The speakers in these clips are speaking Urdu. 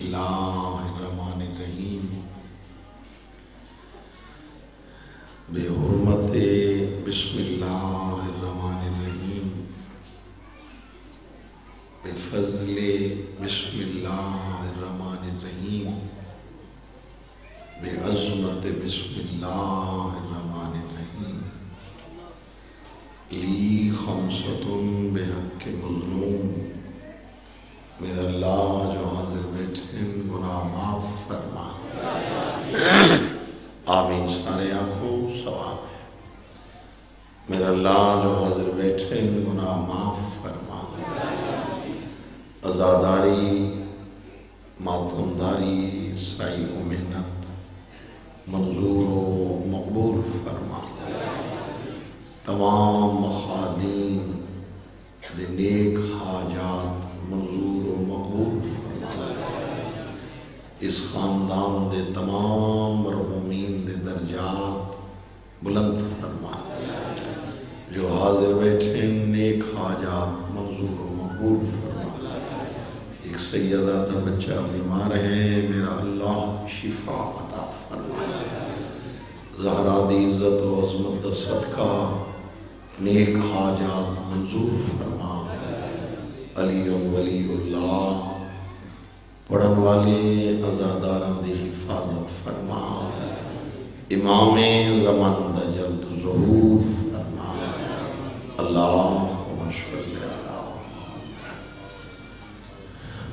اللہ الرحمن الرحیم بے حرمت بسم اللہ الرحمن الرحیم بے فضل بسم اللہ الرحمن الرحیم بے عظمت بسم اللہ الرحمن الرحیم لی خمسۃ بے حق مظلوم میرا اللہ جو حاضر بیٹھے گناہ معاف فرما۔ آمین۔ سارے آنکھوں سواب ہے۔ میرا اللہ جو حاضر بیٹھے گناہ معاف فرما۔ ازاداری ماتمداری سائی و محنت، منظور و مقبول فرما۔ تمام مخادین نیک حاجات منظور و مقبول فرما اس خاندان دے تمام مرحومین دے درجات بلند فرما جو حاضر بیٹھے نیک حاجات منظور و مقبول فرما ایک سیدہ دا بچہ بیمار ہے، میرا اللہ شفا عطا فرما زہرا دی عزت و عظمت دا صدقہ نیک حاجات منظور فرما علی ولی اللہ۔ پڑھن والے ازاداران دی حفاظت فرما۔ امام زمان دا جلد ظہور فرما۔ اللہ صلی علی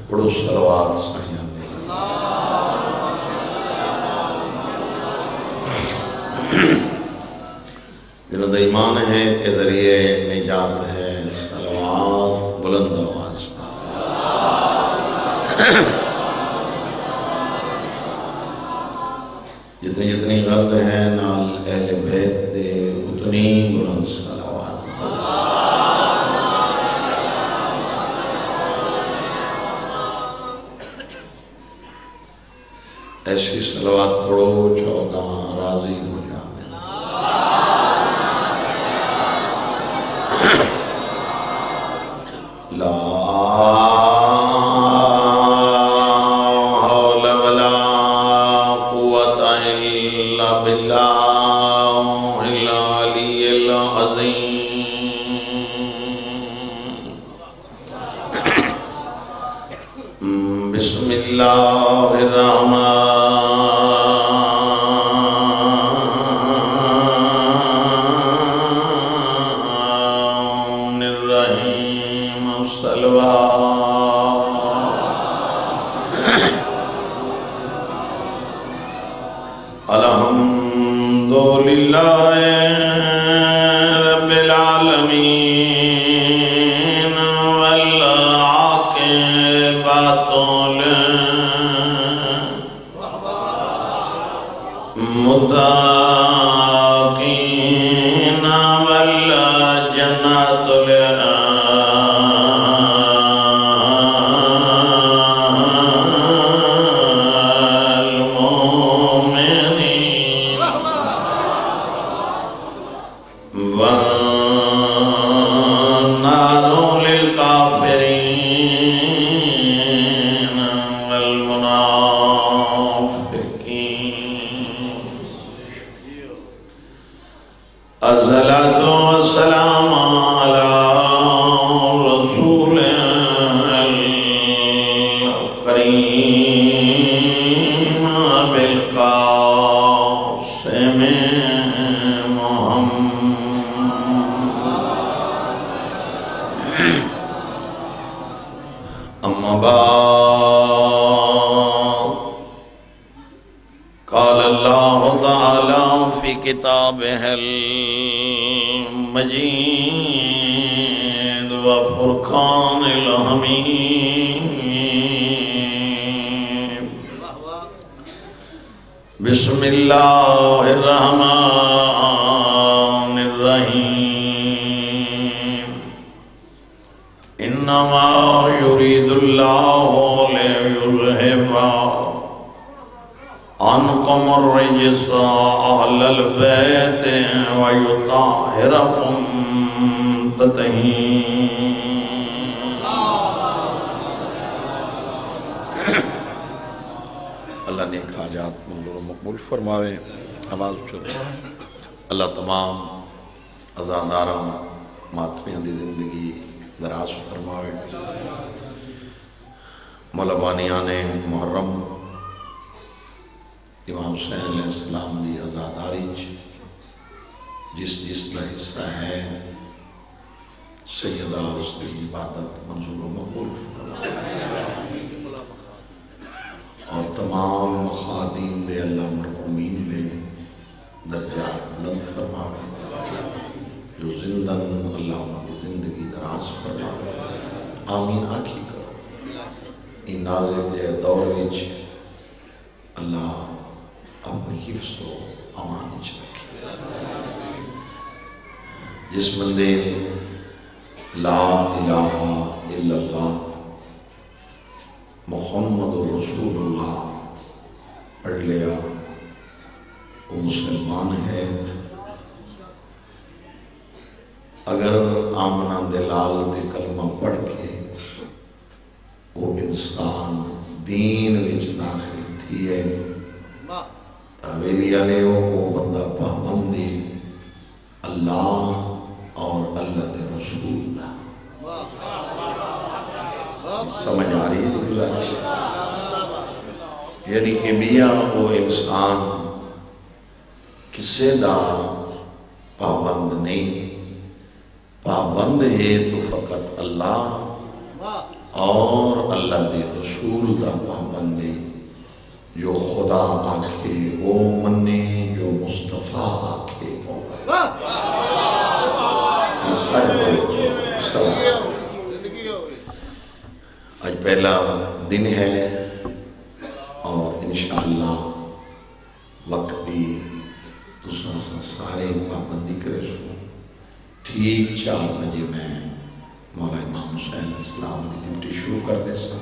پڑھو صلوات سائیان دے جنہوں دا ایمان ہے کہ ذریعے نجات ہے، صلوات بلند للمتقين والجنة للمؤمنين تعالى في كتابه المجيد وفرقان الحميد بسم الله الرحمن عنكم الرجس أهل البيت ويطهركم تطهيرا اللہ نے حاجات منظور و مقبول فرماوے آواز چلو اللہ تمام ازادارہ ماتمیاں دی زندگی دراز فرماوے۔ مولا بانیان محرم امام حسین علیہ السلام دی ازاداری جس جس کا حصہ ہے، سیدہ اس کی عبادت منظور و مقبول۔ اور تمام خادم دے اللہ مرحومین دے درجات بلند فرماوے، جو زندن اللہ انہوں کی زندگی دراز فرماوے۔ آمین آکھی کرو۔ ان نازک جے دور وچ اللہ اپنی حفظ و امان وچ رکھے۔ جس بندے لا الہ الا اللہ، محمد رسول اللہ پڑھ لیا، وہ مسلمان ہے۔ اگر آمنہ دلال دے کلمہ پڑھ کے وہ انسان دین وچ داخل تھی ہے۔ تاویلی علیہ وہ بندہ پابندی اللہ اور اللہ دے رسول دا سمجھ آ رہی ہے گزارش؟ یعنی کہ میاں وہ انسان کسے دا پابند نہیں۔ پابند ہے تو فقط اللہ اور اللہ دے رسول دا پابند ہے۔ جو خدا آکھے وہ منے جو مصطفیٰ آکھے وہ بولے۔ سلام۔ آج پہلا دن ہے اور انشاءاللہ وقت دی۔ دوسرا سا سارے پابندی کرے سو ٹھیک چار بجے میں مولا امام حسین السلام کی ڈیوٹی شروع کرنے سے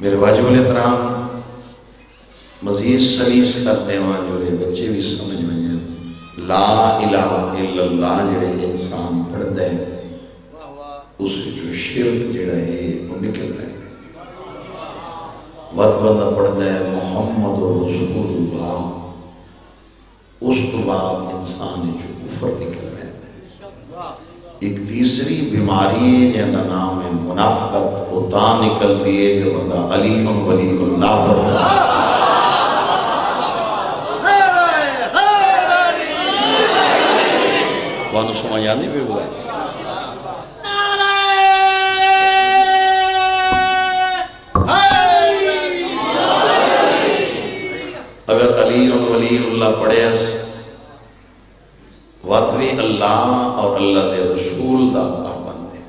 میرے واجب الاحترام مزید سلیس کرنے وہاں جو ہے بچے بھی سمجھ میں لا الہ الا اللہ جڑے انسان پڑھ دے اس جو شرک جڑا ہے، وہ نکل رہے ہیں وقت بندہ پڑھتا ہے، محمد رسول اللہ اس تو بعد انسان جو کفر نکل رہے ہیں ایک تیسری بیماری ہے، جہاں نام ہے منافقت۔ وہ تا نکل دیئے جو بندہ علی ولی اللہ پڑھتا ہے۔ کون سمجھ آدھی بھی بگا اگر علی ولی اللہ پڑھے اس وطوی اللہ اور اللہ دے رسول دا پابند ہے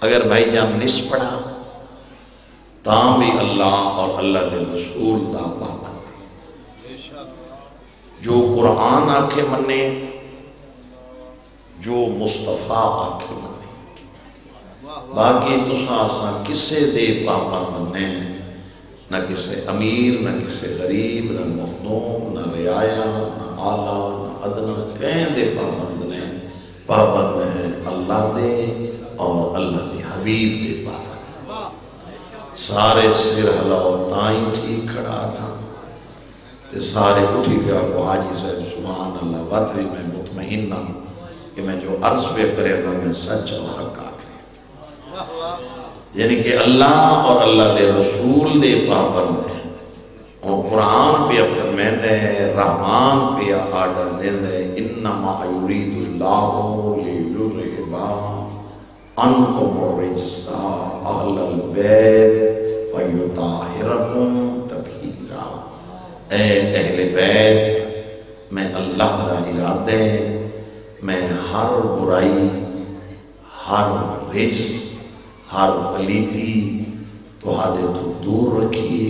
اگر بھائی جان نس پڑھا تاں بھی اللہ اور اللہ دے رسول دا پابند ہے جو قرآن آکھے منے جو مصطفیٰ آکھے منے باقی تو ساسا کسے دے پابند نے نہ کسے امیر، نہ کسے غریب، نہ مخدوم، نہ رعایا، نہ آلہ نہ ادنا، کہیں دے پابند نے پابند ہیں اللہ دے اور اللہ دے حبیب دے پابند سارے سر ہلاؤ تائیں ٹھیک کھڑا تھا۔ تے سارے اٹھی گیا کو حاجی صاحب، سبحان اللہ باتری میں مطمئن نہ ہوں کہ میں جو عرض پہ کرے نا میں سچ اور حق آکھے یعنی کہ اللہ اور اللہ دے رسول دے پابند ہیں۔ اور قرآن پہ فرمین دے رحمان پہ آڈر دے دے انما یرید اللہ لیرہبا انکم رجسا اہل البیت ویطاہرکم تطہیرا۔ اے اہل بیت، میں اللہ دا ارادے میں ہر برائی، ہر رجس ہر پلیتی تو ہادے تو دور رکھیے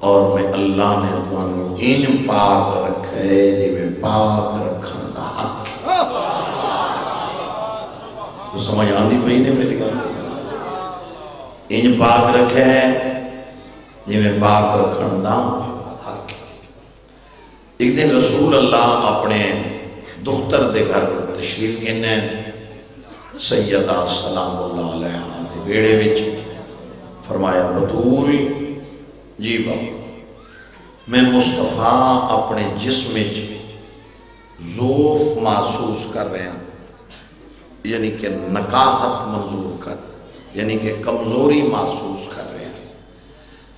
اور میں اللہ نے تمہوں ان پاک رکھے جی میں پاک رکھن دا حق تو سمجھ آندھی پہی نے میری گل؟ ان پاک رکھے جی میں پاک رکھن دا حق ایک دن رسول اللہ اپنے دختر دے گھر تشریف گنے سیدہ سلام اللہ علیہ دے بیڑے وچ۔ فرمایا بطوری جی بابا۔ میں مصطفیٰ اپنے جسم ذوف محسوس کر رہے ہیں یعنی کہ نکاحت منظور کر یعنی کہ کمزوری محسوس کر رہے ہیں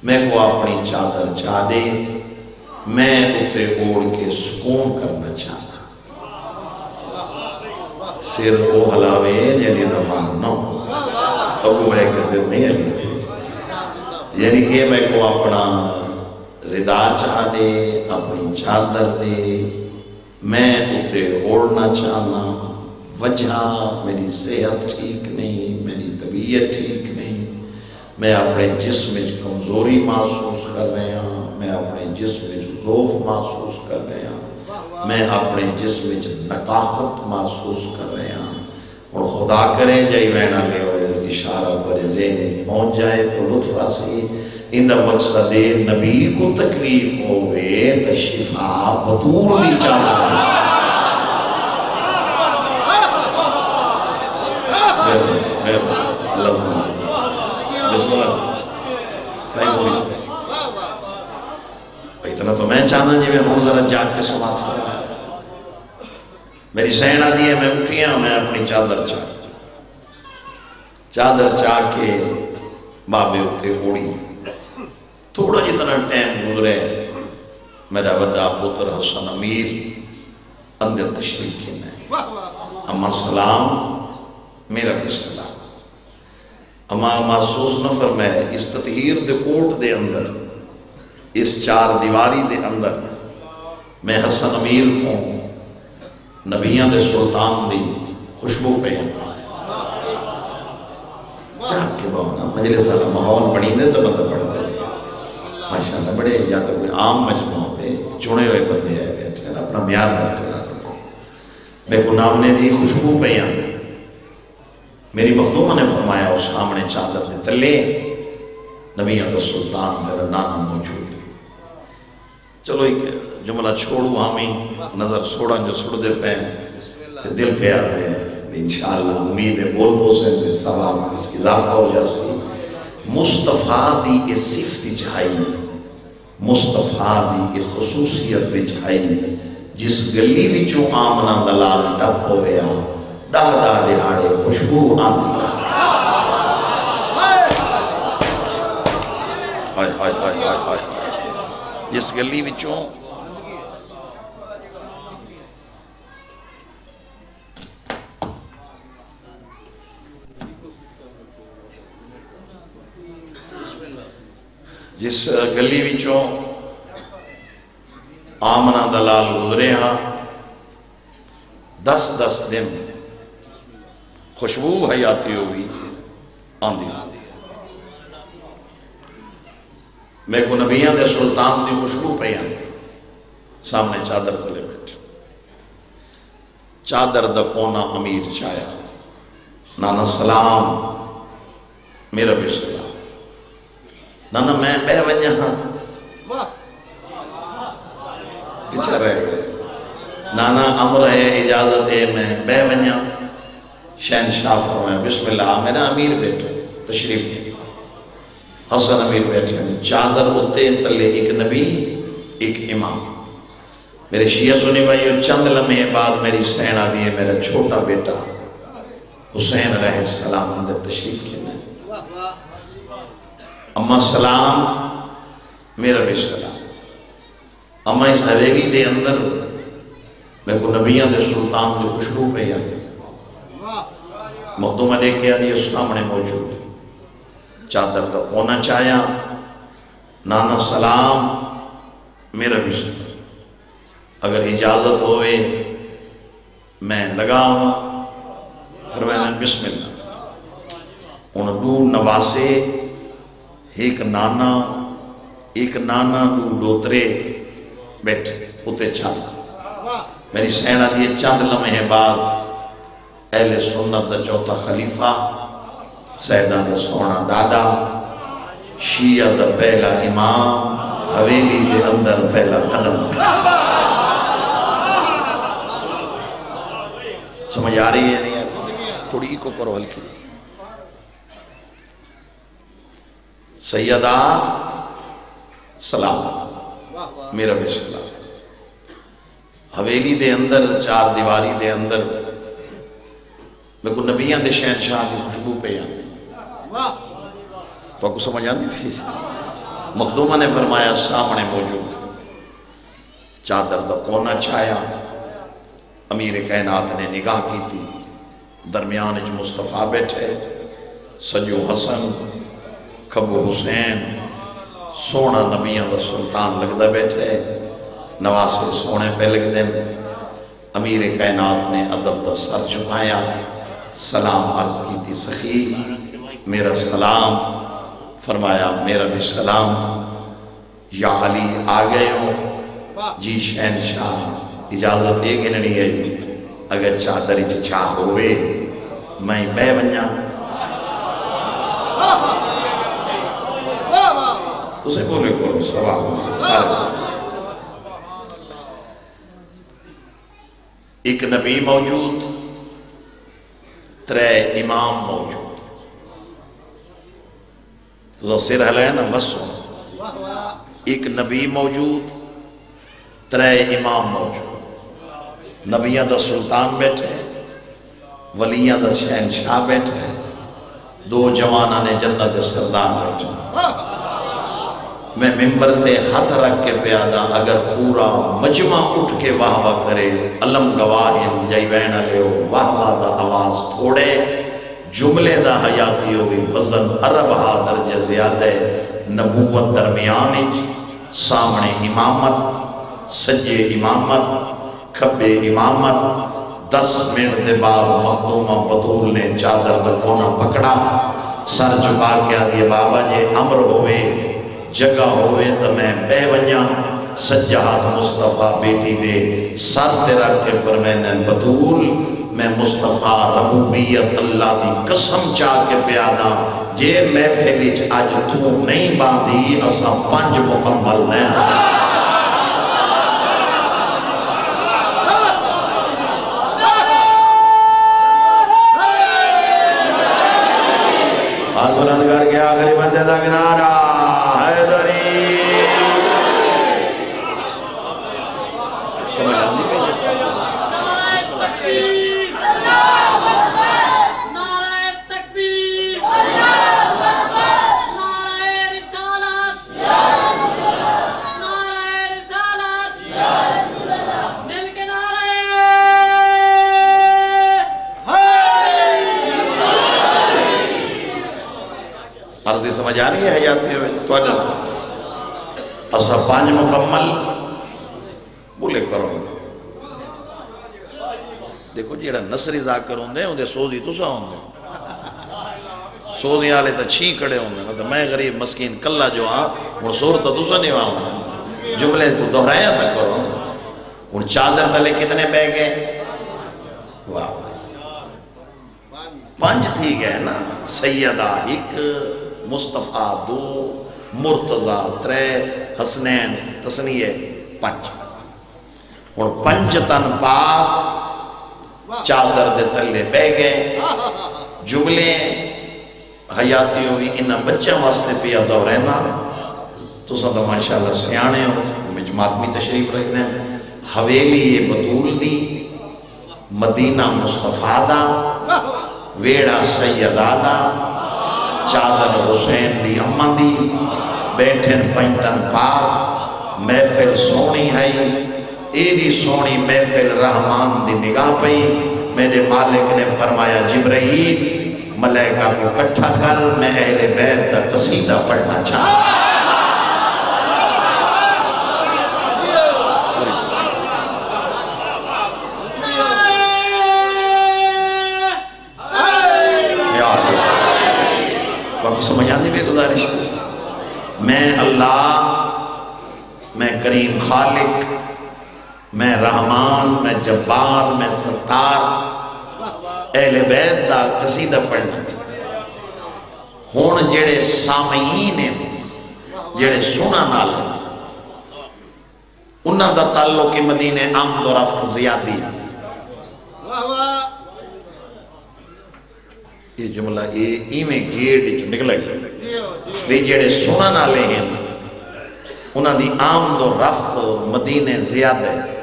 میں کو اپنی چادر چاہ دے۔ میں اتے اوڑ کے سکون کرنا چاہتا سر یعنی وہ حلاوے جنہی زبان نو ابو بھائی کے سر نہیں علی یعنی کہ میں کو اپنا ردا چاہ دے، اپنی چادر دے۔ میں اتے اوڑنا چاہنا۔ وجہ، میری صحت ٹھیک نہیں، میری طبیعت ٹھیک نہیں۔ میں اپنے جسم کمزوری محسوس کر رہے ہیں۔ میں اپنے جسم ذوف محسوس میں اپنے جسم وچ نقاہت محسوس کر رہا ہوں اور خدا کرے جائی وینا لے اور اشارہ تو ذہن پہنچ جائے تو لطف آسی۔ دا مقصد نبی کو تکلیف ہوئے شفا بطور نہیں چاہتا اتنا تو میں چاہنا جی میں ہوں، ذرا جاگ کے سماعت فرمایا میری سین آدھی ہے، میں اٹھیاں میں اپنی چادر چاہ۔ چادر چاہ کے بابے اٹھے اڑی تھوڑا جی جتنا ٹائم گزرے، میرا بڑا پتر حسن امیر اندر تشریف کھینا ہے اما سلام، میرا بھی سلام۔ اما محسوس نہ فرمائے، اس تطہیر دے کوٹ دے اندر اس چار دیواری دے اندر میں حسن امیر ہوں نبیان دے سلطان دی خوشبو پہ ہوں کے باؤنا مجلس اللہ ماحول بڑی دے تو بندہ پڑھتا ہے۔ ماشاءاللہ بڑے، یا تو کوئی عام مجموع پہ چنے ہوئے بندے آئے بیٹھے اپنا میار برقرار رکھو۔ میں کو نام نے دی خوشبو پہ ہوں میری مخدومہ نے فرمایا، اس سامنے چادر دے تلے نبی عدد سلطان تیرا نانا موجود چلو ایک جملہ چھوڑو ہمیں نظر سوڑا جو سوڑ دے پہ دل پہ آتے ہیں۔ انشاءاللہ امید ہے بول بول سے اندھے سواب اضافہ ہو جاسی مصطفیٰ دی اس صفت جہائی مصطفیٰ دی اس خصوصیت جہائی جس گلی بھی آمنا دلال ڈپ ہو گیا ڈاہ ڈاہ لہاڑے خوشبو آندی۔ ہائے ہائے ہائے ہائے ہائے۔ جس گلی وچوں جس گلی وچوں آمنا دلال گزرے ہاں دس دس دن خوشبو حیاتی ہوئی آندھی میں کو نبیان دے سلطان دی خوشبو پہ آندھی سامنے چادر تلے بیٹھ چادر دا کونا امیر چایا نانا سلام۔ میرا بھی سلام۔ نانا میں بے ونیا ہاں۔ پچھا رہ گئے نانا امر ہے اجازت ہے میں بے ونیا شہن شاہ فرمایا، بسم اللہ، میرا امیر بیٹھو تشریف کی حسن امیر بیٹھے ہیں۔ چادر ہوتے تلے ایک نبی، ایک امام۔ میرے شیعہ سنی بھائیو، چند لمحے بعد میری سین آدھی ہے، میرا چھوٹا بیٹا حسین رہے سلام اندر تشریف کی میں اما سلام، میرا بھی سلام۔ اما اس حویلی دے اندر میں کو نبیان دے سلطان دے خوشبو پہ یا مخدومہ دیکھ کے آدھی اس سامنے موجود۔ چادر دا کونا چاہیا نانا سلام، میرا بھی سلام۔ اگر اجازت ہوئے، میں لگا ہوا۔ فرمائنا بسم اللہ ان دو نواسے ایک نانا ایک نانا دو دوترے بیٹھ اتے چاند میری سینہ دیئے چاند لمحے بعد اہل سنت دا چوتھا خلیفہ سیدان سونا ڈاڈا شیعہ دا پہلا امام، حویلی دے اندر پہلا قدم۔ سمجھ آ رہی ہے؟ نہیں تھوڑی کو کرو ہلکی۔ سیدہ، سلام۔ میرا بھی سلام۔ حویلی دے اندر، چار دیواری دے اندر میں کو نبیان دے شہنشاہ دی خوشبو پہ آنے تو کو سمجھ آنے بھی مخدومہ نے فرمایا، سامنے موجود۔ چادر دا کونا چھایا امیر کائنات نے نگاہ کی تھی۔ درمیان جو مصطفیٰ بیٹھے۔ سجو حسن، کھبو حسین، سونا نبیان دا سلطان لگتا بیٹھے۔ نواسے سونے پہ لگ دیں امیر کائنات نے عدب دا سر چکایا سلام عرض کی تھی، سخی۔ میرا سلام، فرمایا میرا بھی سلام۔ یا علی آگئے ہو۔ جی شہنشاہ، اجازت یہ گننی ہے۔ اگر چادر چاہ ہوئے، میں بے بنیا۔ تو بولے بولے سوال۔ ایک نبی موجود، ترے امام موجود۔ تو سر حلائے ایک نبی موجود، ترے امام موجود۔ نبیاں دا سلطان بیٹھے، ولیاں دا شہنشاہ بیٹھے۔ دو جوانہ نے جنت سردار بیٹھے۔ میں ممبر تے ہاتھ رکھ کے پیادا اگر پورا مجمع اٹھ کے واہ واہ کرے، علم گواہن جائی بہن لیو واہ واہ دا آواز تھوڑے۔ جملے دا حیاتی ہوئی، وزن عرب ہا درجہ زیادہ نبوت درمیانی جی، سامنے امامت، سجے امامت، کھبے امامت۔ دس منٹ دے بعد مخدومہ بطول نے چادر دا کونا پکڑا۔ سر جھکا کے آدھے بابا جے امر ہوئے، جگہ ہوئے تو میں بے ونیا سجہات مصطفیٰ بیٹی دے سر تیرا کے فرمینن بطول میں مصطفیٰ ربوبیت اللہ دی قسم چاہ کے پیادا جے محفلی چ آج تو نہیں باندھی اسا پانچ مکمل نہیں عرضی ہے حیاتی ہوئے؟ تو اجا اسا پانچ مکمل بولے کرو دیکھو جیڑا نصری ذاکر ہوندے ہیں اندے سوزی تو سا ہوندے سوزی آلے تا چھی کڑے ہوندے ہیں مطلب میں غریب مسکین کلا جو ہاں ان سور تا تو سا نہیں وہاں ہوندے جملے کو دہرایا تا کرو ان چادر تلے کتنے بے گئے؟ واہ پنج تھی گئے نا، سیدہ ایک مصطفیٰ دو، مرتضی ترے، حسنین تسنیے پنج۔ اور پنج تن پاک چادر دے تلے بے گئے۔ جملے حیاتی ہوئی انہا بچہ واسطے پیا دورینا تو سب ماشاءاللہ سیانے ہو، مجموعات میں تشریف رکھ دیں حویلی یہ بطول دی، مدینہ مصطفیٰ دا، ویڑا سیدہ دا۔ چادر حسین دی امہ دی، بیٹھن پنٹن پاک، محفل سونی ہے اے سونی محفل رحمان دی نگاہ پئی۔ میرے مالک نے فرمایا، جبرائیل، ملائکہ کو کٹھا کر، میں اہل بیت دا قصیدہ پڑھنا چاہتا یا اللہ باقی سمجھ آتی بھی گزارش تھی میں اللہ، میں کریم خالق، میں رحمان، میں جبار، میں ستار، اہل بیت دا قصیدہ پڑھنا چاہتا ہون جڑے سامعین ہیں، جڑے سونا نال ہیں، انہاں دا تعلق مدینے آمد و رفت زیادی ہے۔ یہ جملہ یہ ایمیں گیڑ جو نکلے گئے بھی جڑے سونا نالے ہیں انہاں دی آمد و رفت مدینے زیادہ ہے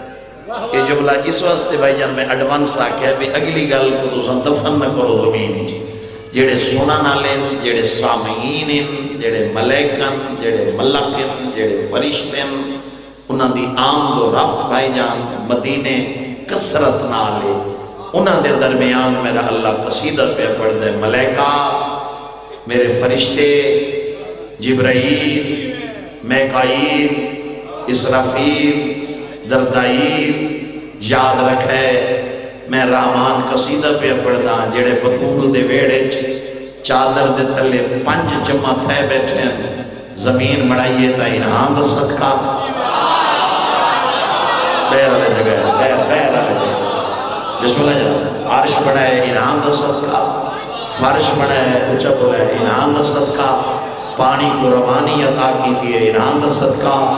یہ جملہ اس واسطے بھائی جان میں ایڈوانس آکھیا بھی اگلی گل کو تو دفن نہ کرو زمین جی جڑے سونا نالے جڑے سامعین ہیں جڑے ملیکن جڑے ملکن جڑے فرشتن انہاں دی آمد و رفت بھائی جان مدینے کسرت نالے انہاں دے درمیان میرا اللہ قصیدہ پہ پڑھ دے ملیکہ میرے فرشتے، جبرائیل، میکائیل، اسرافیل، دردائیل، یاد رکھے، میں رامان قصیدہ پہ پڑھدا، جڑے بطول دے ویڑے چادر دے تلے پنج جمع تھے بیٹھے ہیں، زمین بڑھائیے تا انہاں دا صدقہ۔ بیر علی جگہ بیر جگہ بسم اللہ جناب عرش بڑھائے انہاں دا صدقہ۔ فرش بڑھائے اچھا بولے انہاں دا صدقہ۔ پانی کو روانی عطا کی تھی انہاں دا صدقہ۔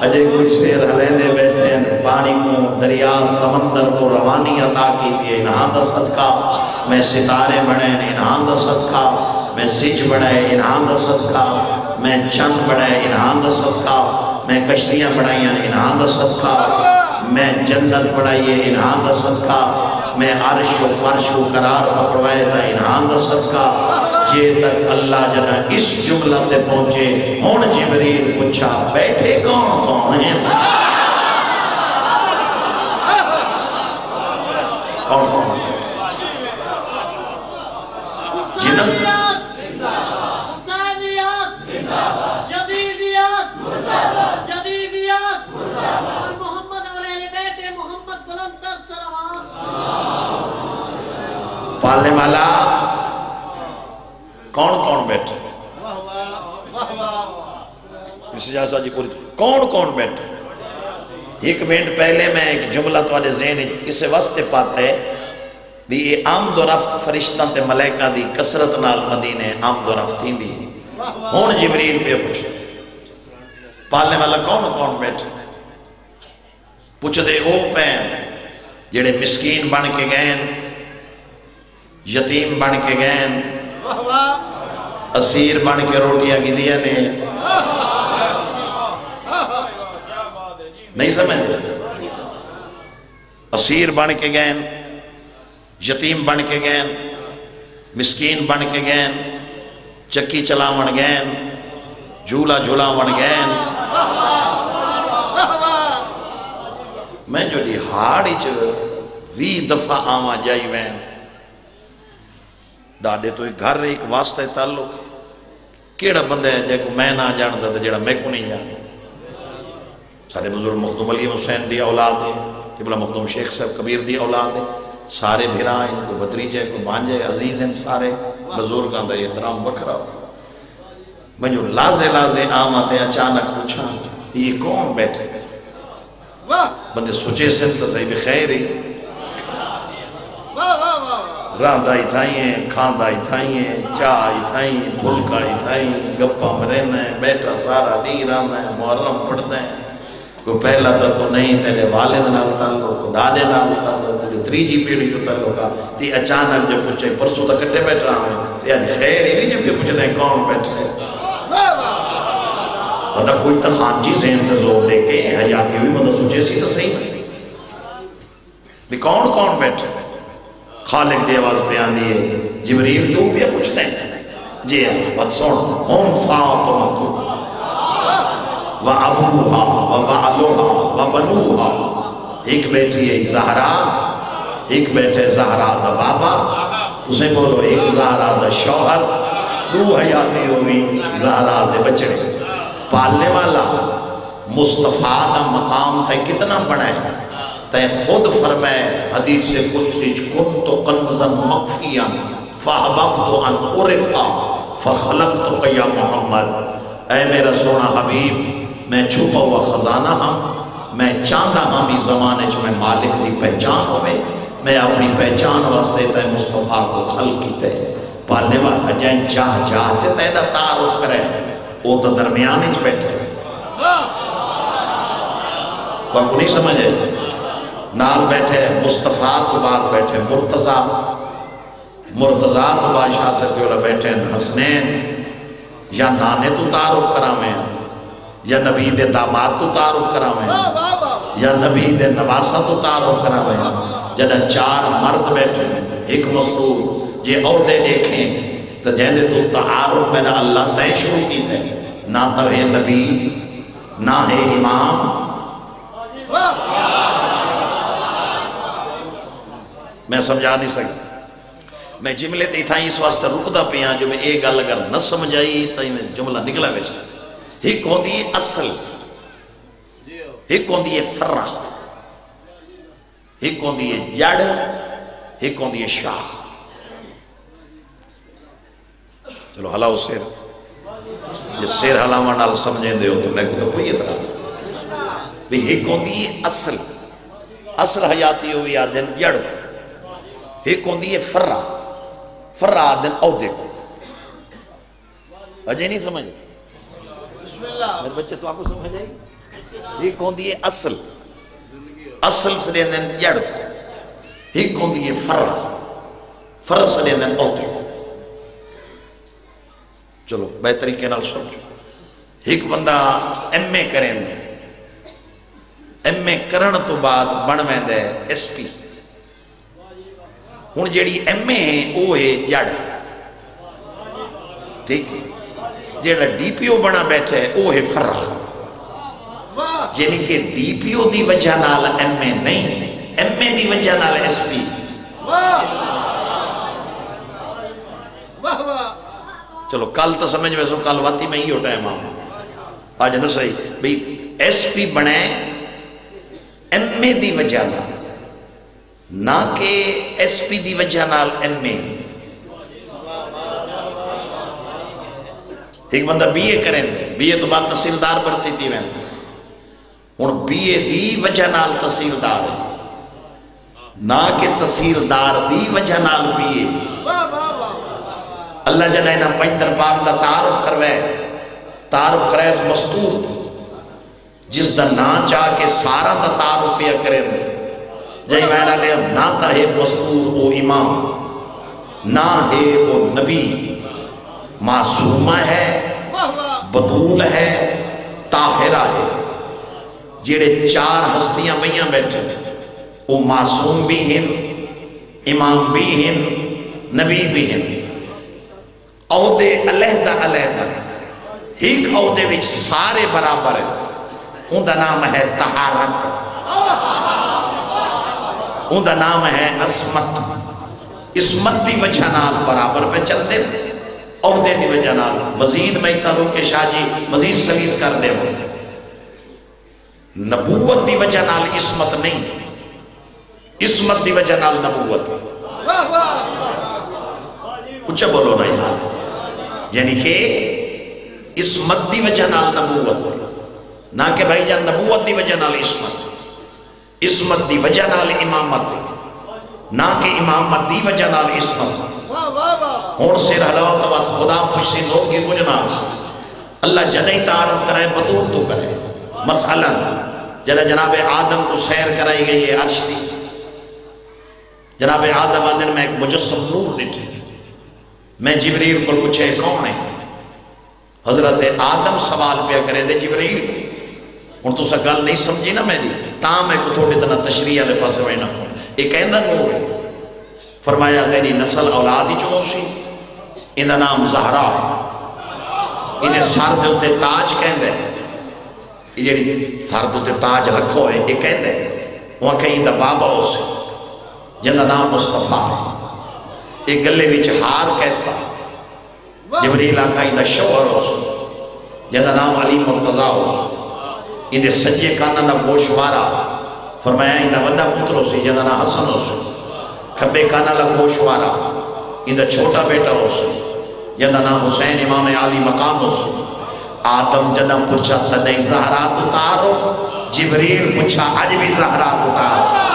اجے کچھ سیر ہلے دے بیٹھے ہیں، پانی کو، دریا، سمندر کو روانی عطا کی تھی انہاں دا صدقہ۔ میں ستارے بڑھے انہاں دا صدقہ۔ میں سج بڑھے انہاں دا صدقہ۔ میں چند بڑھے انہاں دا صدقہ۔ میں کشتیاں بڑھائیں انہاں دا صدقہ۔ میں جنت بڑھائیے انہاں دا صدقہ. میں عرش و فرش و قرار پکڑوائے تا انہاں دا صدقہ. جے تک اللہ جنا اس جملہ تے پہنچے ہون جبریل پچھا بیٹھے کون؟ کون ہیں؟ کون؟ کون ہیں حسینیات حسینیات جدیدیات جدیدیات اور محمد اور اہل بیت محمد بلند تر صلوات پالنے والا کون کون بیٹھے؟ اس جاسا جی پوری کون کون بیٹھے؟ ایک منٹ پہلے میں ایک جملہ تو ذہن اس واسطے پاتے بھی یہ آمد و رفت فرشتان تے ملیکہ دی کسرت نال مدینے آمد و رفت ہی دی ہون جبریل پہ پوچھے، پالنے والا کون کون بیٹھے؟ پوچھ دے او پین، جڑے مسکین بن کے گئے یتیم بن کے گئے اسیر بن کے روٹیاں کی دیا نے۔ نہیں سمجھے اسیر بن کے گئے یتیم بن کے گئے مسکین بن کے گئے چکی چلا من گئے جھولا جھولا من گئے میں جو دی ہاڑی چ وی دفعہ آواں جائی وین۔ ڈاڈے تو ایک گھر ایک واسطہ تعلق کیڑا بندہ ہے جے کو میں نہ جانتا تھا جڑا میں کو نہیں جانتا سارے بزرگ مخدوم علی حسین دی اولاد ہے قبلہ مخدوم شیخ صاحب کبیر دی اولاد ہے سارے بھرا ان کو بتریجے کو بانجے عزیز ہیں سارے بزرگاں دا احترام بکھرا ہو میں جو لازے لازے آماتے اچانک پوچھا یہ کون بیٹھے بندے سوچے سے تو صحیح بخیر ہی راندہ ہی تھائیں کھاندہ ہی تھائیں چاہ ہی تھائیں پھلکا ہی تھائیں گپا مرین ہے، بیٹھا سارا نہیں راندہ ہے، محرم پڑھتے ہیں کوئی پہلا تا تو نہیں، تیرے والد نال تعلق کوئی ڈاڈے نال تعلق جو تریجی پیڑی جو تعلق کا تی اچانک جو پوچھے پرسو تا کٹے بیٹھ رہا ہوں ہاں تی آج خیر ہی نہیں جو پوچھتے ہیں کون بیٹھے بندہ مطلب کوئی تا خانچی سے انتظور لے کے، حیاتی ہوئی مطلب بندہ سوچے سی تو صحیح۔ بھی کون کون بیٹھے خالق دی آواز بیان دیئے جبریل تو بھی پوچھتے ہیں جی ہاں بات سن۔ ہم فاطمہ تو۔ و ابوہا و بعلوہا و بنوہا۔ ایک بیٹھی ہے زہرا، ایک بیٹھے زہرا دا بابا۔ اسے بولو، ایک زہرا دا شوہر۔ دو حیاتی ہوئی زہرا دے بچڑے۔ پالنے والا مصطفیٰ دا مقام تے کتنا بڑا ہے۔ تے خود فرمائے، حدیث سے قدسی کنت قنزا مقفیا فحببت ان عرفا فخلقت یا محمد۔ اے میرا سونا حبیب، میں چھپا ہوا خزانہ ہم، میں چاندہ ہم بھی زمانے جو میں مالک دی پہچان ہوئے، میں اپنی پہچان واسطے تے مصطفیٰ کو خلق کی تے پالنے والا جائیں چاہ چاہتے تے دا تعارف کرے۔ وہ تو درمیانی جو بیٹھے تو آپ کو نہیں سمجھے نال بیٹھے مصطفیٰ تو بعد بیٹھے مرتضی۔ مرتضی تو بعد شاہ سے کیولا بیٹھے حسنین۔ یا نانے تو تعارف کرامے ہیں یا نبی دے داماد تو تعارف واہ یا نبی دے نواسا تو تعارف کراویں۔ جنہ چار مرد بیٹھے ایک مستور جے عہدے دیکھیں تو جہندے تو تعارف میں نہ اللہ تے شروع کی تے نہ تو ہے نبی نہ ہے امام۔ واہ۔ میں سمجھا نہیں سکتا میں جی جملے تے تھا اس واسطے رکدا پیا جو میں ایک گل اگر نہ سمجھائی تو میں جملہ نکلا ویسے ایک ہوندی ہے اصل۔ ایک ہوندی ہے فرع ایک ہوندی ہے جڑ۔ ایک ہوندی ہے شاخ چلو ہلاؤ سیر جے سیر ہلاوا نال سمجھیں دے ہو تو میں کو تو کوئی اعتراض۔ بھی ایک ہوندی ہے اصل۔ اصل حیاتی ہوئی آدن جڑ۔ کو ایک ہوندی ہے فرع فرع آدن عہدے کو اجے نہیں سمجھ؟ بسم اللہ میرے بچے تو آپ کو سمجھ آئی؟ ایک ہوندی ہے اصل۔ اصل سے دے دیں جڑ کو۔ ایک ہوندی ہے فرع سے دے دیں عہدے کو چلو بہتری طریقے نال سمجھو ایک بندہ ایم اے کریں دے ایم اے کرن تو بعد بن میں دے ایس پی۔ ہن جیڑی ایم اے ہے وہ ہے جڑ ٹھیک ہے جیڑا ڈی پی او بنا بیٹھے وہ ہے فرع واہ یعنی کہ ڈی پی او دی وجہ نال ایم اے نہیں ایم اے دی وجہ نال ایس پی چلو کل تو سمجھ میں سو کل واتی میں ہی ہو ٹائم آؤں آج نہ صحیح بھئی ایس پی بنے ایم اے دی وجہ نال نہ کہ ایس پی دی وجہ نال ایم اے۔ ایک بندہ بی اے کریں دے۔ بی اے تو بعد تحصیلدار برتی تھی میں ہن بی اے دی وجہ نال تحصیلدار۔ ہے نہ کہ تحصیلدار دی وجہ نال بی اے۔ اللہ جنہ انہا پنجتر پاک دا تعارف کروے، تعارف کرے اس مستور۔ جس دا نا چاہ کے سارا دا تعارف پیا کرے دے۔ جائی ویڈا لے نا تا ہے مستور او امام نا ہے او نبی۔ معصومہ ہے واہ بدول ہے، طاہرہ ہے۔ جیڑے چار ہستیاں بھئیاں بیٹھے، وہ معصوم بھی ہیں، امام بھی ہیں، نبی بھی ہیں۔ عہدے علیحدہ علیحدہ ایک عہدے وچ سارے برابر ہیں۔ ان دا نام ہے طہارت۔ ان دا نام ہے عصمت۔ عصمت دی وجہ نال برابر پہ چلتے عہدے دی وجہ نال۔ مزید میں تنو کے شاہ جی مزید سلیس کر دے ہو نبوت دی وجہ نال عصمت نہیں، عصمت دی وجہ نال نبوت۔ اچھا بولو نا یار۔ یعنی کہ عصمت دی وجہ نال نبوت۔ نہ کہ بھائی جان، نبوت دی وجہ نال عصمت۔ عصمت دی وجہ نال امامت ہے۔ نہ کہ امامت دی وجہ نال عصمت۔ ہون سر حلاوہ تو بات خدا پوچھ سی لوگ کی کچھ سے اللہ جنہی تعارف کرائے بطول تو کرے۔ مسئلہ جنہ جناب آدم کو سیر کرائی گئی ہے عرش دی۔ جناب آدم آدم میں ایک مجسم نور نٹھے میں جبریل کو پوچھے کون ہے؟ حضرت آدم سوال پہ کرے دے جبریل۔ ہن تو گل نہیں سمجھی نا میں دی تاں میں کو تھوڑی طرح تشریح والے پاس ہوئے نا ایک کہندہ نور ہے فرمایا تیری نسل اولاد ہی چون سی ان نام زہرا ہے انہیں سر دے اتے تاج کہندے یہ جڑی سر دے اتے تاج رکھو ہے یہ کہندے وہاں کہیں دا بابا ہو سی جن نام مصطفیٰ یہ گلے وچ ہار کیسا جبریل آقا دا شوہر ہو سی جن نام علی مرتضی ہو سی ان دے سجے کانا دا گوشوارا فرمایا ان دا وڈا پتر ہو سی جن دا نام حسن ہو سی کھبے کانا لا گوشوارا ان دا چھوٹا بیٹا ہو سی جن دا نام حسین امام عالی مقام ہو سی آدم جدہ پوچھا تا زہرات تعارف جبریل پوچھا آج بھی زہرات تعارف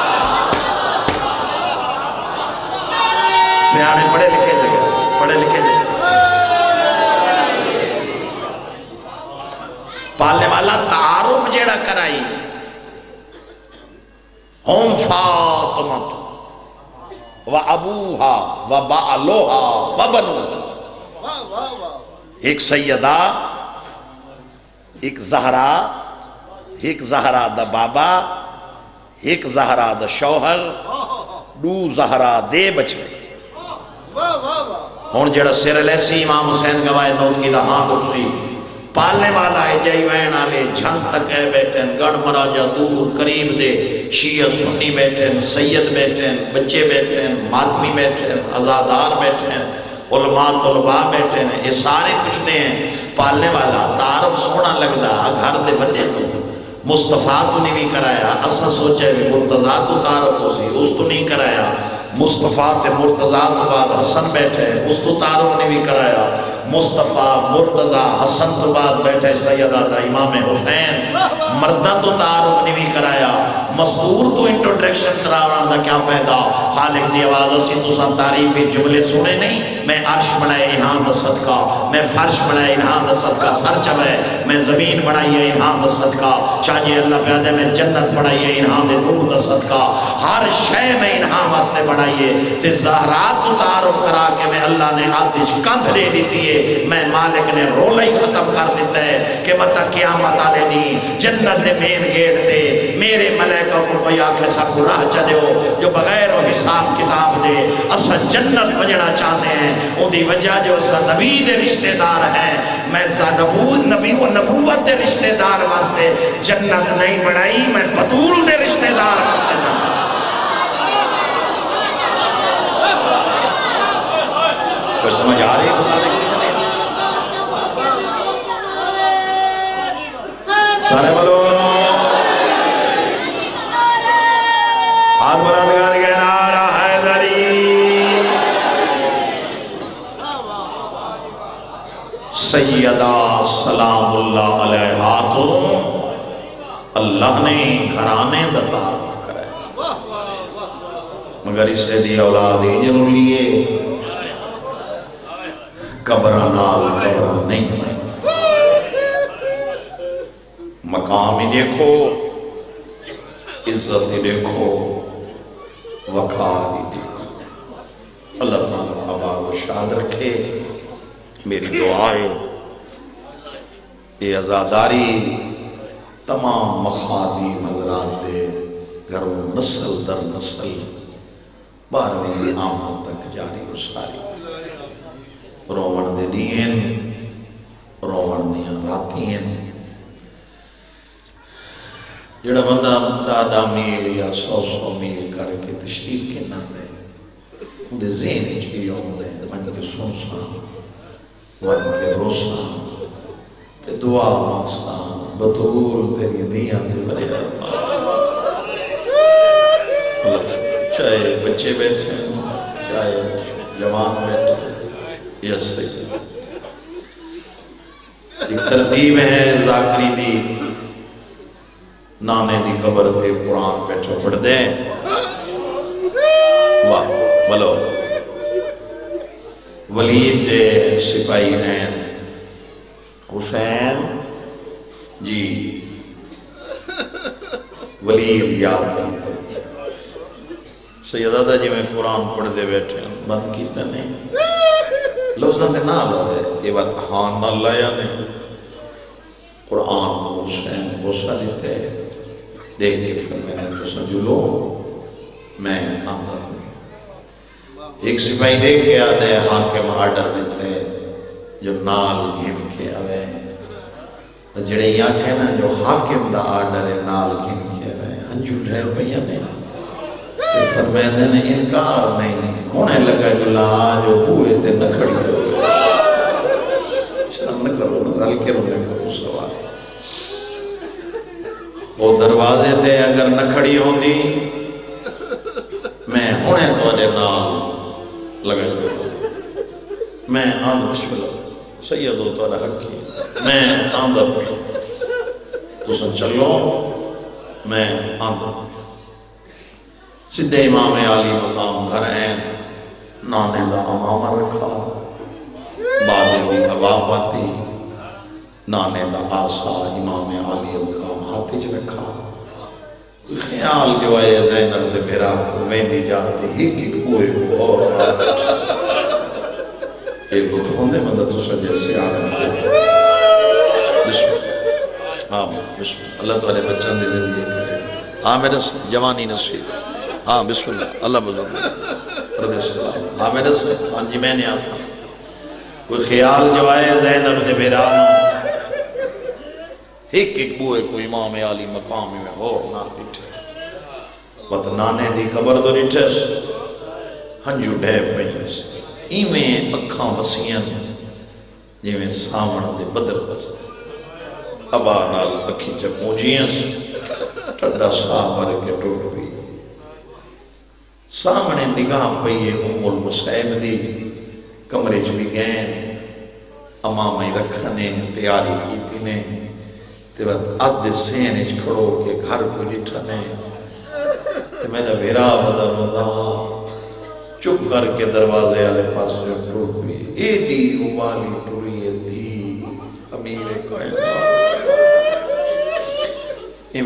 سیانے پڑھے لکھے جگہ، پڑھے لکھے جگہ۔ پالنے والا تعارف جیڑا کرائی۔ ہوم فاطمت و ابوہا و بعلوہا و بنوہا۔ ایک سیدہ، ایک زہرا ایک زہرا دا بابا، ایک زہرا دا شوہر، دو زہرا دے بچے۔ واہ واہ واہ ہون جڑا سر لیسی امام حسین گواہ نوت کی دا ہاں کچھ سی پالنے والا ہے جائی وین آلے جھنگ تک ہے بیٹھن گڑ مراجہ دور قریب دے شیعہ سنی بیٹھن سید بیٹھن بچے بیٹھن ماتمی بیٹھن ازادار بیٹھن علماء طلباء بیٹھن یہ سارے کچھ دے ہیں پالنے والا تعارف سونا لگدا گھر دے بنے تو مصطفیٰ تو نہیں بھی کرایا اسا سوچے بھی مرتضیٰ تو تعارف ہو سی اس تو نہیں کرایا مصطفیٰ تے مرتضیٰ تو بعد حسن بیٹھے اس تو تعارف نہیں بھی کرایا مصطفیٰ، مرتضیٰ، حسن تو بعد بیٹھے سیدہ تا امام حسین۔ مردہ تو تعارف نہیں بھی کرایا۔ مصدور تو انٹروڈکشن تراوران دا کیا فائدہ؟ خالق دی آواز، اسی تو سن تعریفی جملے سنے نہیں۔ میں عرش بنائے، انہاں دا صدقہ۔ میں فرش بنائے، انہاں دا صدقہ۔ سر چوے میں زمین بنائیے انہاں دا صدقہ۔ چاہیے اللہ پیادے میں جنت بنائیے انہاں دے نور دا صدقہ۔ ہر شے میں انہاں واسطے بنائیے تے زہرات تو تعارف کرا کے میں اللہ نے آتش کندھ لے دیتی ہے۔ میں مالک نے رولا ہی ختم کر دیتا ہے کہ متا قیامت آلے نہیں جنت دے مین گیٹ تے میرے ملیکہ کو کوئی آنکھیں سا کو راہ چلے ہو، جو بغیر و حساب کتاب دے اسا جنت بجنا چاہتے ہیں۔ ان دی وجہ جو اسا نبی دے رشتہ دار ہیں۔ میں سا نبوت نبی و نبوت دے رشتہ دار واسطے جنت نہیں بڑھائی میں بطول دے رشتہ دار واسطے جنت کچھ سمجھ آ رہی سارے بلو ہاتھ بلند کر کے نعرہ حیدری سیدہ سلام اللہ علیہ تو اللہ نے گھرانے دا تعارف کرے مگر اس سے دی اولاد ہی ضرور لیے قبرہ نال قبرہ نہیں بنی مقام ہی دیکھو عزت ہی دیکھو وقار ہی دیکھو۔ اللہ تعالیٰ آباد و شاد رکھے۔ میری دعا ہے یہ ازاداری تمام مخادی مزرات دے گھروں نسل در نسل، بارہویں آمد تک جاری و ساری۔ رومن دے دین رومن دیاں راتین جڑا بندہ ڈاڈا میل یا سو سو میل کر کے تشریف کے نہ دے اندے ذہن چی ہوندے من کے سنسا من کے روسا تے دعا مانسا بطول تیری دیاں دے بڑے چاہے بچے بیٹھے ہیں چاہے جوان بیٹھے ہیں یس ایک ترتیب ہے ذاکری دی۔ نانے دی قبر تے قرآن بیٹھے پڑھ دیں واہ، بلو۔ ولید دے سپاہی ہیں۔ حسین۔ جی۔ ولید یاد کیتا۔ سیدہ دا جی میں قرآن پڑھ دے بیٹھے ہیں۔ بند کیتا نہیں۔ لفظاں دے نہ لگے یہ بات ہاں نہ لایا نہیں۔ قرآن حسین، غصہ لیتے۔ دیکھ کے پھر میں نے تو سمجھو لو میں آمدہ ہوں ایک سپاہی دیکھ کے آدھے حاکم آرڈر میں تھے جو نال گھن کے آوے جڑے یہ آنکھیں نا جو حاکم دا آرڈر ہے نال گھن کے آوے ہنجو ڈھیر پہیا نے کہ فرمیدے نے انکار نہیں ہونے لگا جو لا جو ہوئے تھے نکھڑی ہو شرم نہ کرو نہ رل کے رونے کرو سوال وہ دروازے تے اگر نہ کھڑی ہوندی، میں ہونے تو نال لگا۔ میں آندھ بسم اللہ سید ہو تو حق کی میں آندھ تو سن چلو، میں آندھ سدھے امام علی مقام گھر این نانے دا امامہ رکھا۔ بابے دی عباب آتی نانے دا آسا امام علی مقام ہاتھی چ رکھا۔ خیال جو ہے زینب دے میرا ویندی جاتی ہی کی کوئی اور یہ لطف ہوندے مندہ تو سجے سے آنے ہاں بسم اللہ۔ اللہ تعالی بچن دی زندگی کرے۔ ہاں میرے جوانی نصیب۔ ہاں بسم اللہ۔ اللہ بزرگ۔ رضی اللہ ہاں میرے ہاں جی میں نے آپ کوئی خیال جو آئے زینب دے بیران ایک ایک بوئے کوئی امام عالی مقام میں ہو نہ بیٹھے بت نانے دی قبر تو ڈٹھس ہنجو ڈے پئیس ایویں اکھاں وسیاں جویں سامن دے بدر بستے۔ ابا نال اکھی چ پونجیاں۔ ٹڈا سا مر کے ٹوٹ پئی۔ سامنے نگاہ پئی ام المصیب دی۔ کمرے چ بھی گئے۔ امام رکھنے، تیاری کیتی نے۔ تے بعد ادھ سین وچ کھڑو کے گھر کو ڈٹھنے تے میرا ویرا بدل ہوندا چپ کر کے دروازے والے پاس جو ٹوٹ پئی۔ ایڈی ابالی ٹوری دی امیر کائنات۔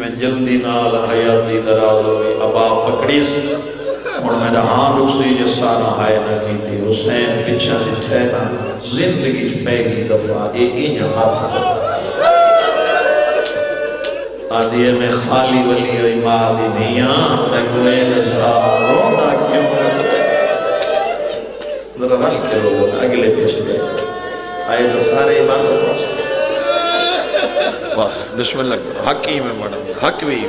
میں جلدی نال حیاتی دراز ہوئی۔ ابا پکڑی سی۔ اور میرا ہاں رک سی جو سارا ہائے نہ کی تھی۔ حسین پچھا لٹھے نا زندگی پہلی دفعہ۔ اے این ہاتھ کرتا آدھیے میں خالی ولی ہوئی ماں دی دیاں میں کوئے نسا روڈا کیوں ذرا حل کے لوگوں اگلے پیچھے آئے تو سارے عبادت پاس۔ واہ بسم اللہ حق ہی میں بڑھا حق بھی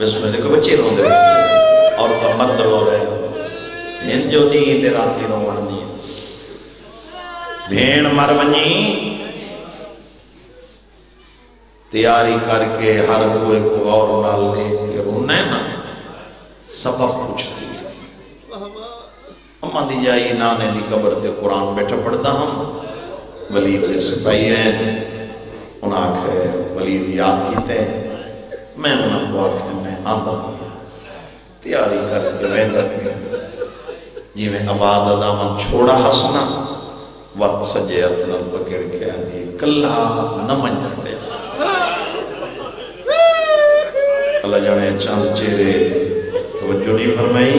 بسم اللہ کو بچے رو دے۔ اور تو مرد رو رہے ہن جو نہیں، تے راتی رو من دی۔ بھین مر ونی تیاری کر کے ہر کوئی کو اور نال لے کے رونے سبب پوچھ دی اما دی جائی نانے دی قبر تے قرآن بیٹھا پڑھتا ہم۔ ولید دے سپائی ہیں۔ انہاں آکھے ولید یاد کیتے میں انہاں کو آکھے میں آتا ہوں۔ تیاری کر کے ویدہ بھی جی میں آباد ادامن چھوڑا ہسنا وقت سجے اتنا پکڑ کے آدھی کلا نہ منجھنڈے سے اللہ جانے چاند چہرے، توجہ نہیں فرمائی۔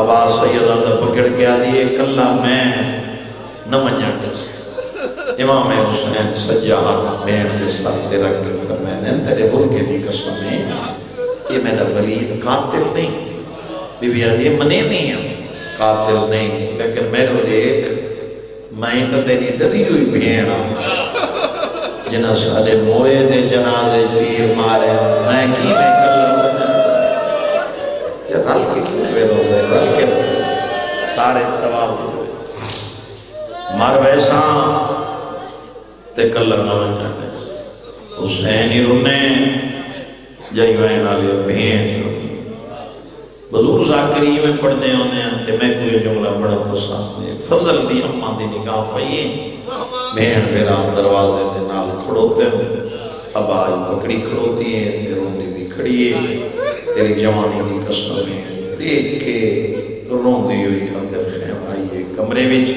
آواز سیدہ دا پکڑ کے آدھی کلا میں نہ منجھنڈے سے امام حسین سجا ہاتھ بین دے سر رکھ کے فرمائے تیرے برکے دی قسم ہے۔ یہ میرا ولید قاتل نہیں۔ بی بی آدھی منے نہیں ہے قاتل نہیں، لیکن میرے لیے ایک میں تو تیری ڈری ہوئی بھینا جنہ سالے موئے دے جنازے تیر مارے۔ میں کی میں کر لوں یہ رل کے کیوں بے روزے؟ رل کے سارے سواب ہوئے مر ویساں تے کلر نہ جانے حسین ہی رونے جائی وین آلے بہین ہی رونے بزرگ ذاکری میں پڑھتے ہونے ہیں تے میں کوئی جملہ بڑا پسند ہے۔ فضل دی اممہ دی نکاح پائیے بہن میرا دروازے تے نال کھڑوتے ہیں۔ اب آج پکڑی کھڑوتی ہے تے روندی بھی کھڑی ہے۔ تیری جوانی دی قسم ہے۔ دیکھ کے روندی ہوئی اندر خیم آئیے کمرے وچ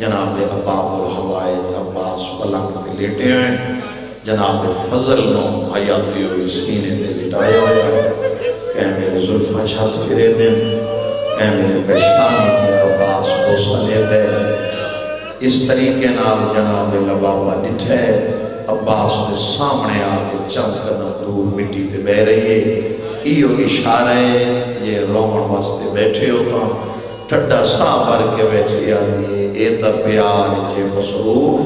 جناب عباب الحوائے عباس پلنگ تے لیٹے ہیں جناب فضل نو حیاتی ہوئی سینے تے لٹائے ہوئے۔ کہ میرے ظلفہ چھت پھرے دیں کہ میرے پیشانی تے عباس بوسا لے دے۔ اس طریقے نال جناب لبابا لٹھے عباس دے سامنے آکے چند قدم دور مٹی تے بے رہی ہے ایو اشارہ ہے، یہ رومن واسطے بیٹھے ہوتا ٹھڈا سا بھر کے بیٹھی آدھی اے تا پیار کے مصروف،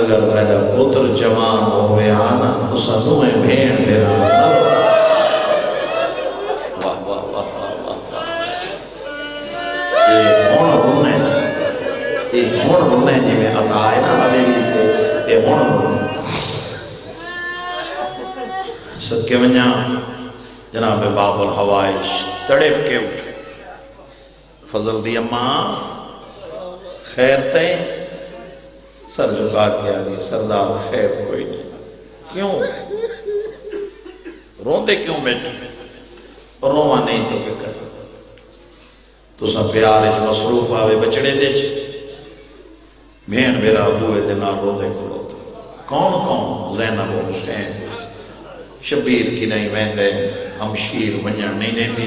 اگر میرا پتر جوان ہوئے آنا تو سنوے بھین میرا واہ اے ہون رونے جی میں عطا ہے نا حویلی تے اے ہون رونے صدقے ونجا جناب باب الحوائش تڑپ کے اٹھے فضل دی اماں خیر تے سر جھکا کے آدھی سردار خیر کوئی نہیں کیوں روندے کیوں بیٹھے رواں نہیں تو کیا کر تو سا پیار اچ مصروف آوے بچڑے دے چ بھین میرا بوئے دے نہ روندے کھڑو کون کون زینب و حسین؟ شبیر کی نہیں ویندے ہم شیر ونجن نہیں دیندی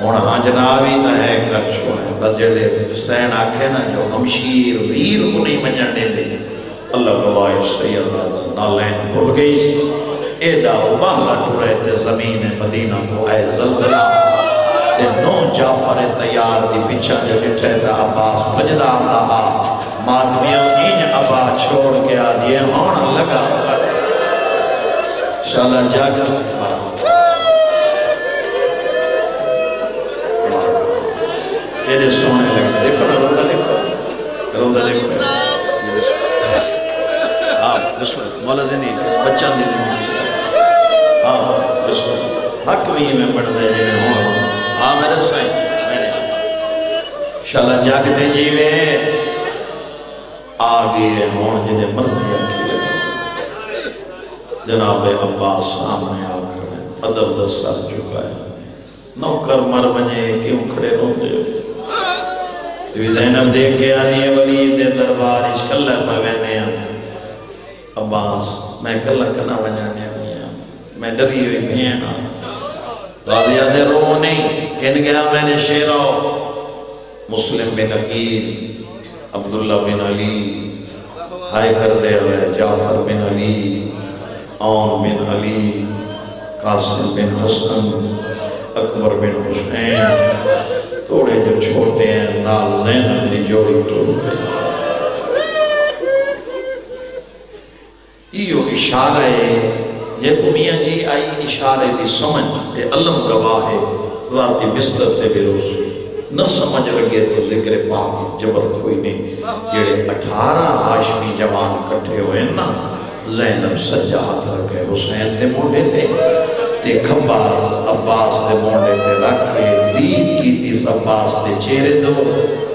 ہوں ہاں جناب ہی تو ہے کر چھوڑے۔ بس جڑے حسین آکھے نا، جو ہمشیر ویر کو نہیں منجن دے دے اللہ گواہ سید نالین بھول گئی۔ اے داو باہلا ٹورے تے زمین مدینہ کو اے زلزلہ۔ تے نو جعفر تیار دی پیچھا جو جٹھے تا عباس بجدہ آندہ مادمیاں این ابا چھوڑ کے آدھئے ہونا لگا۔ شالا جاگ تو۔ مرا کیلے سونے لگا دیکھو نا، روندہ دیکھو۔ روندہ دیکھو۔ ہاں بسم اللہ۔ مولا زندگی بچہ دی زندگی ہاں بسم اللہ۔ حق بھی میں پڑھ دے جی میں ہوں۔ ہاں میرے سائیں، میرے۔ شالا جاگتے جیوے آگے ہون جنہیں مرضی آکھی لگا جناب عباس سامنے آ کھڑے ادب دا سر چکائے نوکر مر بنے، کیوں کھڑے رو دے جو زینب دیکھ کے آنی ولی دے دربار، اس کلہ پہ وینے ہیں۔ عباس، میں کلہ کنا بجانے ہیں میں ڈری ہوئی بھین راضیہ دے رو نہیں کن گیا میں نے شیرہ۔ مسلم بن عقیل عبداللہ بن علی، ہائے کر ہوئے جعفر بن علی عون بن علی، قاسم بن حسن، اکبر بن حسین توڑے جو چھوٹے ہیں، نال زینب دی جوڑی توڑ گئے ایو اشارہ ہے، یہ کمیاں جی آئی اشارے دی سمجھ تے علم گواہ ہے راتی بستر تے بے روز نہ سمجھ رگے تو ذکر پاک جبر کوئی نہیں۔ جڑے اٹھارہ ہاشمی جوان کٹھے ہوئے نا، زینب سجا ہاتھ رکھے، حسین دے موڑے تے تے کھبار عباس دے موڑے تے رکھ کے دید کی تیس عباس دے چہرے دو۔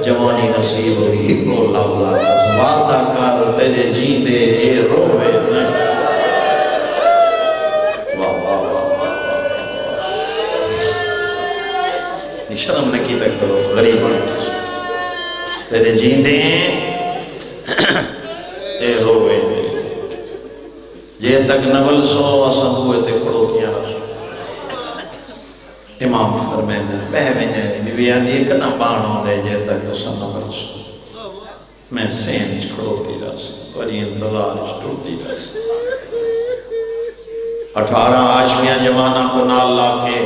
جوانی نصیب ہوئی، ہکو لولا وعدہ کر تیرے جین دے اے روے واہ شرم نہ کی تک کرو غریب تیرے جین دے اے روے جے تک نبل سو اسم ہوئے تے کھڑو تیاں امام فرمین دے بہ میں جائے۔ بیوی آدھی ایک نہ بانو دے، جے تک تو سن نبل سو۔ میں سین کھڑو تی رس بڑی انتظار اسٹو تی رس اٹھارہ آشمیاں جوانہ کو نال لا کے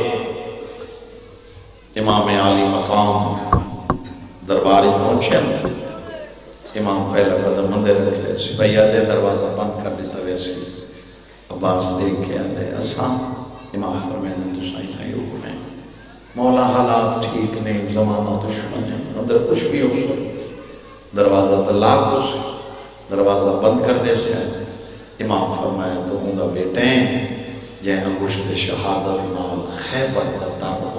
امام عالی مقام درباری پہنچے امام پہلا قدم مندر رکھے۔ سپہیا دے دروازہ بند کر دیتا ویسے عباس دیکھ کے آدھے اساں امام فرمیدن تو سائی تھا یہ حکم ہے مولا حالات ٹھیک نہیں، زمانہ دشمن ہے۔ اندر کچھ بھی ہو سکتا دروازہ طلاق ہو سکتا دروازہ بند کرنے سے امام فرمایا تو ہوں دا بیٹے ہیں۔ جہاں گشت شہادت نال خیبر دا در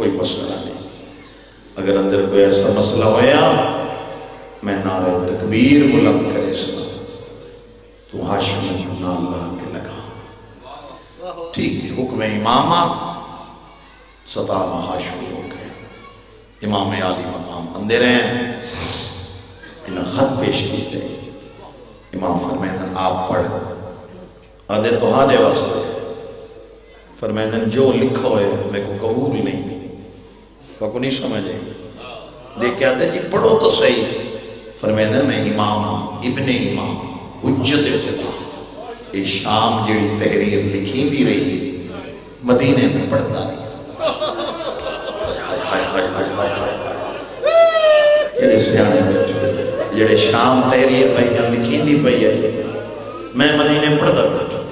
کوئی مسئلہ نہیں۔ اگر اندر کوئی ایسا مسئلہ ہویا، میں نعرہ تکبیر بلند کرے سنا۔ تو ہاشمی جمنا اللہ کے لگا ٹھیک ہے، حکم امامہ۔ ستارہ ہاشمی ہو گئے امام عالی مقام اندر ہیں۔ انہیں خط پیش کی تھے امام فرمیدن آپ پڑھ۔ آدھے تو ہانے واسطے فرمیدن جو لکھا ہوئے، میں کو قبول نہیں۔ کو نہیں سمجھے دیکھ کے آتے جی پڑھو تو صحیح۔ فرمیدن میں امام ہوں، ابن امام، حجت خدا اے شام جڑی تحریر لکھی دی رہی ہے، مدینے میں پڑھتا نہیں ہائے ہائے یعنی سیانے بیٹھے جڑے شام تحریر بھائی جب لکھی دی پئی ہے، میں مدینے پڑھتا پڑھتا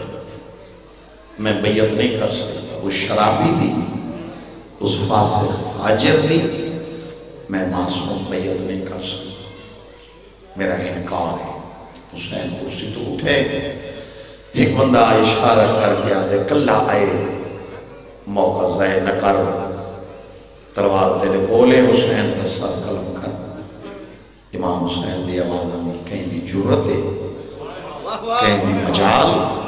میں بیعت نہیں کر سکتا، وہ شرابی دی۔ اس فاسق فاجر دی میں معصوم بیعت نہیں کر سکتا۔ میرا انکار ہے۔ حسین کرسی تو اٹھے۔ ایک بندہ اشارہ کر کے آدھے کلہ آئے، موقع ضائع نہ کر۔ تلوار تیرے بولے حسین کا سر قلم کر۔ امام حسین دی آواز آنی کہیں دی جرت ہے، کہیں دی مجال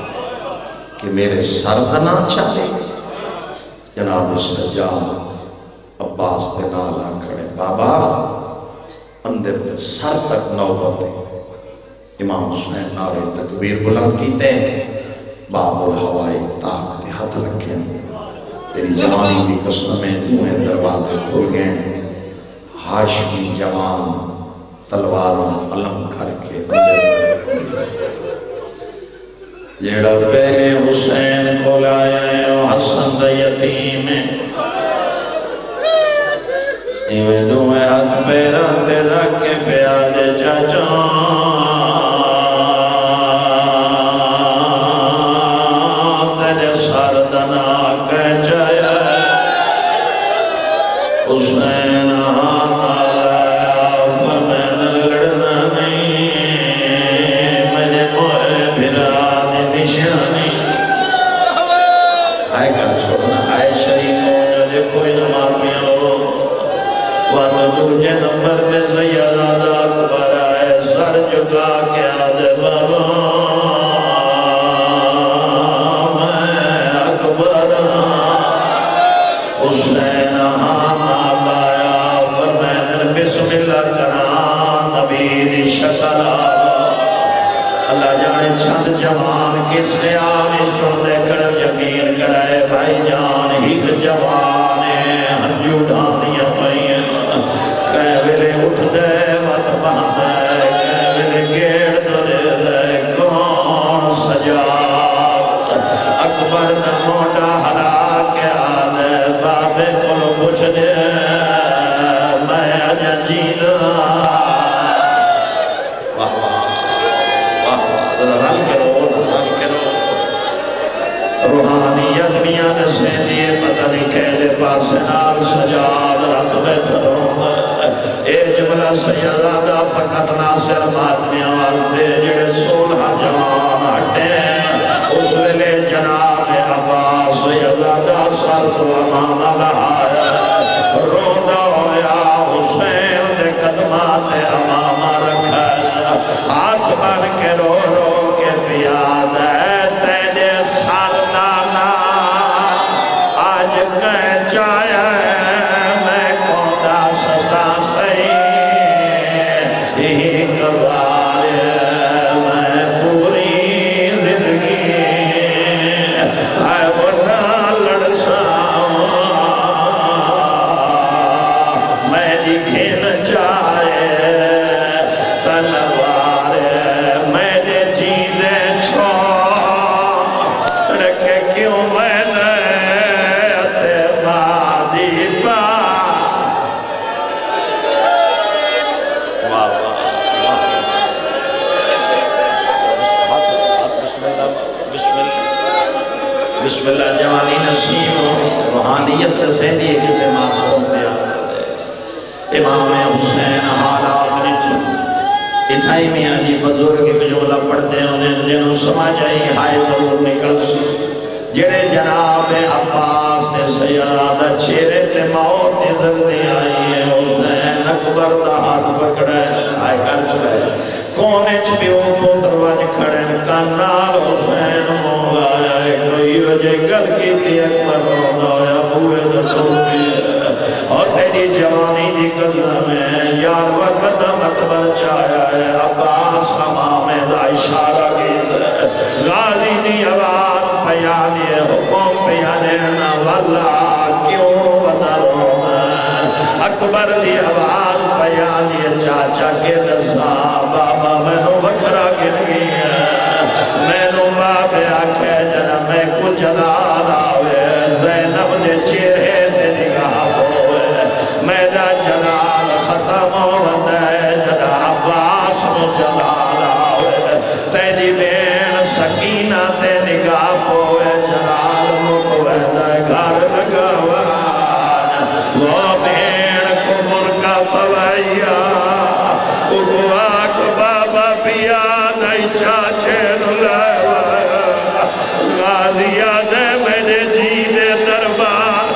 کہ میرے سردنا چاہے جناب سجاد، عباس دے نالا کھڑے بابا، اندر دے سر تک نوبت امام حسین نعرے تکبیر بلند کیتے باب الہوائی تاک دے ہاتھ رکھے تیری جوانی دی قسم میں دوہیں دروازے کھل گئے ہاشمی جوان تلواروں علم کر کے اندر بڑے جیڑا پہلے حسین کو لایا ہے وہ حسن دا یتیم۔ ہے ایویں جو میں ہاتھ پیران تے رکھ کے پیادے چاچوں حسین ہاں آلایا فرمین بسم اللہ کران نبی دی شکل اللہ جانے چند جوان کس خیال سن دے کر یقین کرائے، بھائی جان ہی جوان ہنجو ڈانیاں پائیں کہے ویلے اٹھ دے وقت باندھ دے کہے ویلے گیڑ جناب عباس سیدادہ سر سلمان لہایا روندہ ہویا حسین دے قدمات امامہ رکھا۔ ہاتھ کے رو رو کے پیاد ہے تیرے سردانا آج کہیں چایا ہے بسم اللہ جوانی نصیب ہو، روحانیت رسیدی ہے کسے معصوم دیا امام حسین حالات نٹھ اتھائی میاں جی بزرگ ایک جملہ پڑھتے ہیں جنہوں سمجھ آئی، ہائے ضرور نکل سی جڑے جناب عباس تے سیادہ چہرے تے موت تے زردی آئی ہے اکبر دا ہاتھ پکڑا ہے آئے کر چکا ہے کونے چ بھی وہ پوتر وج کھڑے کانال حسین مولا آیا ہے کوئی وجہ گل کی تھی اکبر مولا آیا بوئے در سوپی اور تیری جوانی دی گزر میں یار وقت اکبر چایا ہے عباس امام دا اشارہ گیت غازی دی آواز پیا حکم پیا دینا والا کیوں بدل بدر اکبر دی آواز پیا دیے چاچا کے نسا بابا میں نو بکھرا گر گئی میں نو بابے آکھے جنا میں کو جلال آوے زینب دے چہرے تے نگاہ ہوئے۔ میرا جلال ختم ہو ہے جنا عباس نو جلال آوے تیری بین سکینہ تے نگاہ ہوئے جلال مکوے دے گھر پوائیا اگواک بابا پیا دائی چاچے نلائوا دے جی دے دربار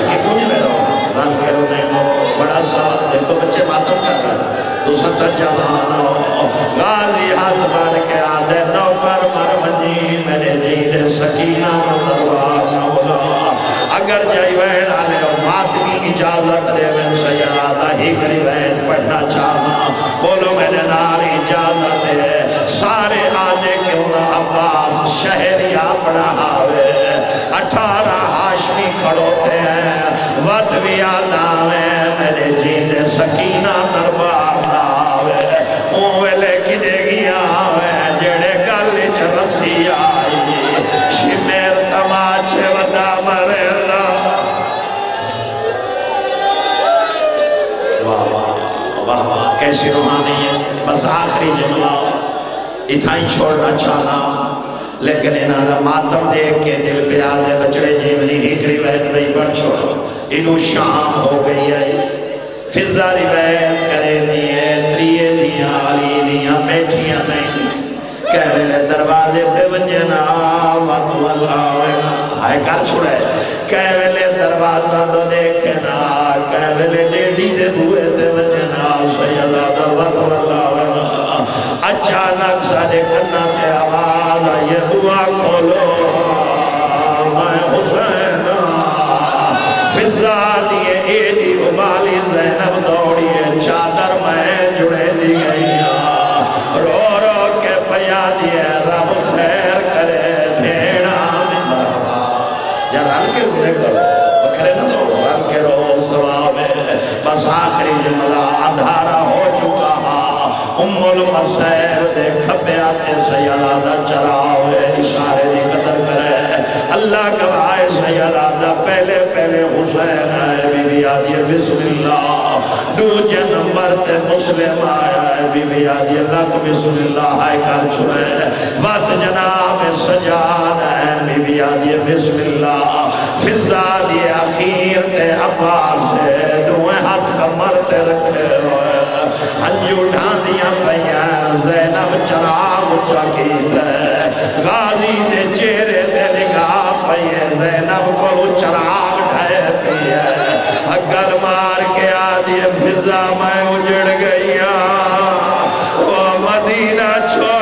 کے میں رہو کے رو نہیں ہو بڑا سا دیکھو بچے ماتم کر رہا تو ستا جوان ہو غازی بار کے آدھے نوکر مر منی میرے جی دے سکینہ نو دربار اگر جائی وین آلے ہو ماتمی اجازت دے میں سیادہ ہی کری وین پڑھنا چاہتا بولو میرے نال اجازت ہے سارے آدھے کیوں نہ عباس شہری اپنا آوے اٹھارہ ہاشمی کھڑوتے ہیں وقت بھی آدھا میں میرے جیندے سکینہ دربار آوے اون ویلے کدے گیا آوے جڑے گل چ رسی آئی کیسے واہ روحانی ہے؟ بس آخری جملہ اتھائیں چھوڑنا چاہنا لیکن انہاں دا ماتم دیکھ کے دل پہ آدھے بچڑے جیونی ایک روایت نہیں بڑھ چھوڑ۔ انہوں شام ہو گئی ہے۔ فضہ روایت کرے دیئے تریے دیاں علی دیاں بیٹھیاں نہیں کہ میرے دروازے تے ونجنا وقت واللہ آئے کار چھوڑے کہ میرے دروازہ تو دیکھنا کہ میرے ڈیڈی دے بوئے تے ونجنا سیدہ وقت واللہ اچانک سارے کرنا تے آواز آئیے بوا کھولو ام المسیح دے کھپے آتے سیادہ چراوے اشارے دی قدر کرے۔ اللہ گواہ سیادہ پہلے پہلے حسین آئے بی بی آدھی بسم اللہ۔ دو نمبر تے مسلم آیا ہے بی بی آدھی اللہ کو بسم اللہ آئے کر چھڑے وات جناب سجاد ہے بی بی آدھی بسم اللہ۔ فضا دی اخیر تے عباس ہے دوئے ہاتھ کمر تے رکھے ہوئے۔ ہنجی اٹھا دیا پیار زینب چراغ چکیت غازی دے چیرے دے نگاہ پیے زینب کو چراغ ڈھائے پیے اگر مار کے آدھی فضا میں اجڑ گیا وہ مدینہ چھوڑ